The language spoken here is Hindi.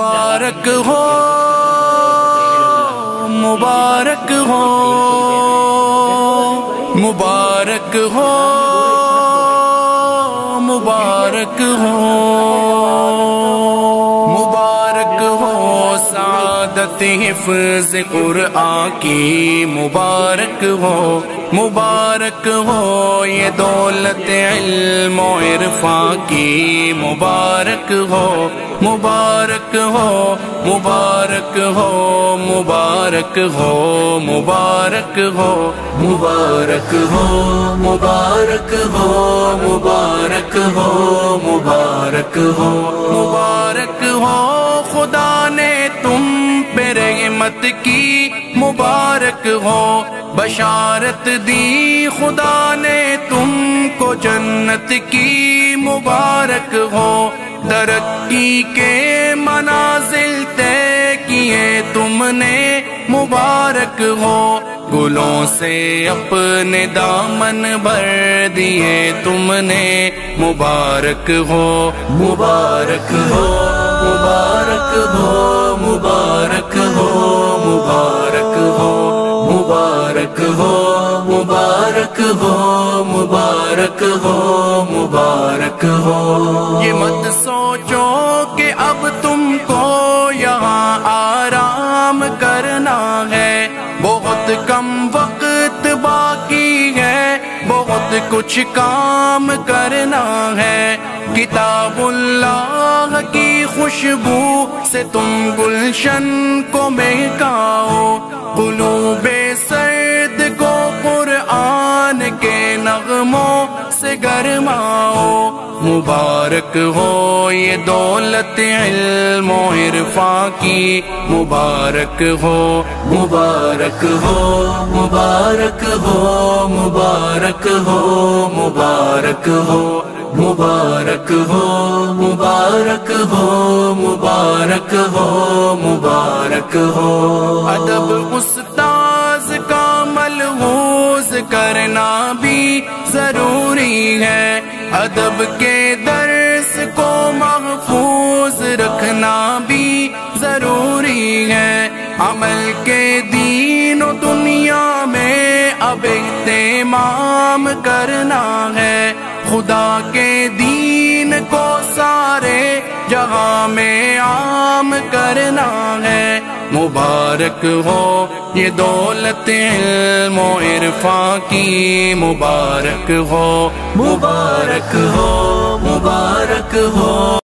मुबारक हो मुबारक हो मुबारक हो मुबारक हो। सादत हिफ्ज कुरआन की मुबारक हो मुबारक हो ये दौलत इल्म इरफा की मुबारक हो मुबारक हो मुबारक हो मुबारक हो मुबारक हो मुबारक हो मुबारक हो मुबारक हो मुबारक हो रहमत की मुबारक हो, बशारत दी। खुदा ने तुमको जन्नत की मुबारक हो। तरक्की के मनाजिल तय किए तुमने, मुबारक हो। गुलों से अपने दामन भर दिए तुमने, मुबारक हो मुबारक हो। मुबारक हो मुबारक हो मुबारक हो मुबारक हो मुबारक हो मुबारक हो मुबारक हो। ये मत सोचो कि अब तुमको यहाँ आराम करना है। बहुत कम वक्त बाकी है, बहुत कुछ काम करना है। किताबुल्लाह की खुशबू से तुम गुलशन को महकाओ। कुलूबे सर्द को कुरआन के नगमों से गरमाओ। मुबारक हो ये दौलत इल्म इरफा की। मुबारक हो मुबारक हो मुबारक हो मुबारक हो मुबारक हो। मुबारक हो मुबारक हो मुबारक हो मुबारक हो। अदब उस्ताज का मलहूज करना भी ज़रूरी है। अदब के दर्स को महफूज रखना भी ज़रूरी है। अमल के दीन दुनिया में अब इस्तेमाम करना है। खुदा के दीन को सारे जहाँ में आम करना है। मुबारक हो ये दौलत मो इरफा की। मुबारक हो मुबारक हो मुबारक हो।